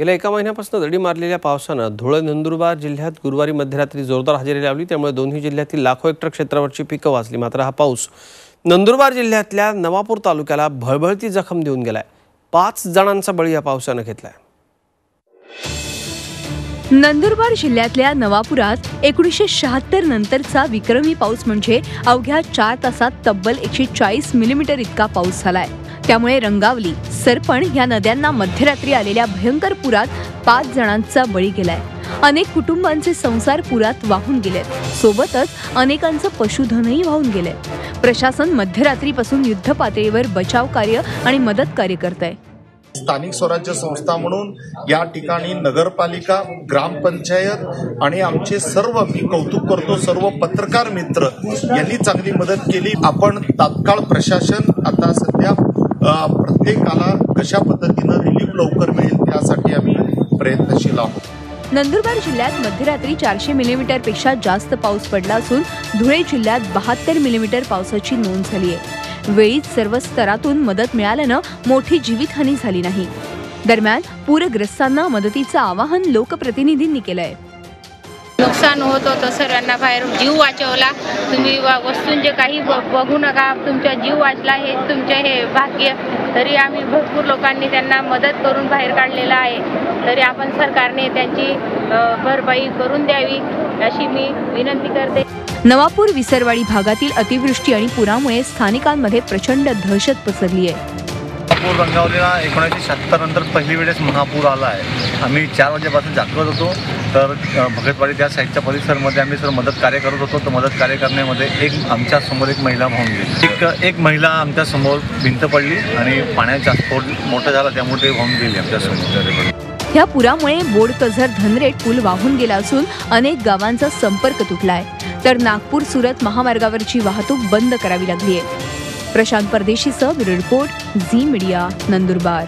गेल्या एका महिन्यापासून दडी मारलेल्या पावसानं धुळे नंदुरबार जिल्ह्यात गुरुवारी मध्यरात्री जोरदार हजेरी लावली. त्यामुळे दोन्ही जिल्ह्यातील लाखो हेक्टर क्षेत्रावरची पिकं वाचली. मात्र हा पाऊस नंदुरबार जिल्ह्यातल्या नवापूर तालुक्याला भळभळती जखम देऊन गेलाय. पाच जणांचा बळी या पावसानं घेतलाय. नंदुरबार जिल्ह्यातल्या नवापुरात एकोणीसशे शहात्तर नंतरचा विक्रमी पाऊस म्हणजे अवघ्या चार तासात तब्बल एकशे चाळीस मिलीमीटर इतका पाऊस झालाय. त्यामुळे रंगावली सरपण या नद्यांना मध्यरात्री आलेल्या भयंकर पुरात पाच जणांचा बळी गेलाय. अनेक कुटुंबांचे संसार पुरात वाहून गेलेत. सोबतच अनेकांचं पशुधनही वाहून गेलंय. प्रशासन मध्यरात्रीपासून युद्ध पातळीवर बचाव कार्य आणि मदत कार्य करत आहे स्थानिक स्वराज्य संस्था म्हणून या ठिकाणी नगरपालिका ग्रामपंचायत आणि आमचे सर्व मी कौतुक करतो सर्व पत्रकार मित्र यांनी चांगली मदत केली. आपण तात्काळ प्रशासन आता सध्या प्रत्येकाला कशा पद्धतीनं रिलीफ लवकर मिळेल त्यासाठी आम्ही प्रयत्नशील आहोत. नंदुरबार जिल्ह्यात मध्यरात्री चारशे मिलीमीटरपेक्षा जास्त पाऊस पडला असून धुळे जिल्ह्यात बहात्तर मिलीमीटर पावसाची नोंद झाली आहे. वेळीच सर्व स्तरातून मदत मिळाल्यानं मोठी जीवितहानी झाली नाही. दरम्यान पूरग्रस्तांना मदतीचं आवाहन लोकप्रतिनिधींनी केलं आहे नुकसान होत होतं सर्वांना बाहेर जीव वाचवला. तुम्ही वस्तूंचे काही ब- बघू नका तुमचा जीव वाचला हे तुमचे हे भाग्य. तरी आम्ही भरपूर लोकांनी त्यांना मदत करून बाहेर काढलेला आहे. तरी आपण सरकारने त्यांची भरपाई करून द्यावी अशी मी विनंती करते. नवापूर विसरवाडी भागातील अतिवृष्टी आणि पुरामुळे स्थानिकांमध्ये प्रचंड दहशत पसरली आहे. महापूर रंगावलेला एकोणीसशे शहात्तर नंतर पहिली वेळेस महापूर आला आहे. आम्ही चार वाजेपासून जागत होतो. तर भगतवाडी त्या साईडच्या परिसरमध्ये आम्ही सर मदत कार्य करत होतो. तर मदत कार्य करण्यामध्ये एक आमच्यासमोर एक महिला वाहून गेली. एक एक महिला आमच्यासमोर भिंत पडली आणि पाण्याचा स्फोट मोठा झाला त्यामुळे ते वाहून गेली आमच्यासमोर. ह्या पुरामुळे बोडकझर धनरेट पूल वाहून गेला असून अनेक गावांचा संपर्क तुटलाय. तर नागपूर सुरत महामार्गावरची वाहतूक बंद करावी लागली आहे. Prashant Pardeshi bureau report Zee media Nandurbar.